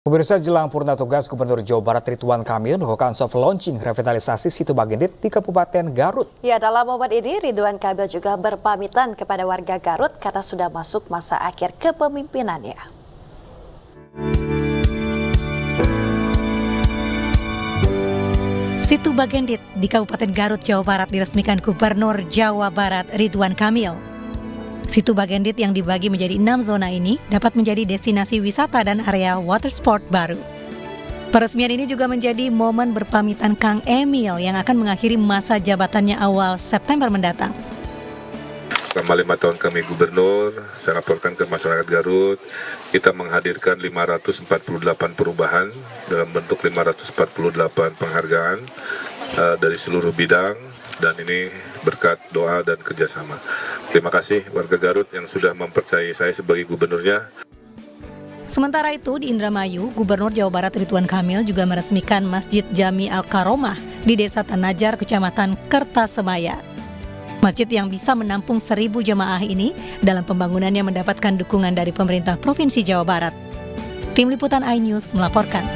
Pemirsa jelang purna tugas Gubernur Jawa Barat Ridwan Kamil melakukan soft launching revitalisasi situ Bagendit di Kabupaten Garut. Ya, dalam momen ini Ridwan Kamil juga berpamitan kepada warga Garut karena sudah masuk masa akhir kepemimpinannya. Situ Bagendit di Kabupaten Garut, Jawa Barat diresmikan Gubernur Jawa Barat Ridwan Kamil. Situ Bagendit yang dibagi menjadi enam zona ini dapat menjadi destinasi wisata dan area water sport baru. Peresmian ini juga menjadi momen berpamitan Kang Emil yang akan mengakhiri masa jabatannya awal September mendatang. Selama lima tahun kami gubernur, saya laporkan ke masyarakat Garut, kita menghadirkan 548 perubahan dalam bentuk 548 penghargaan uh, dari seluruh bidang dan ini berkat doa dan kerjasama. Terima kasih warga Garut yang sudah mempercayai saya sebagai gubernurnya. Sementara itu di Indramayu, Gubernur Jawa Barat Ridwan Kamil juga meresmikan Masjid Jami Al-Karomah di Desa Tanajar, Kecamatan Kertasemaya. Masjid yang bisa menampung seribu jemaah ini dalam pembangunannya mendapatkan dukungan dari pemerintah Provinsi Jawa Barat. Tim Liputan iNews melaporkan.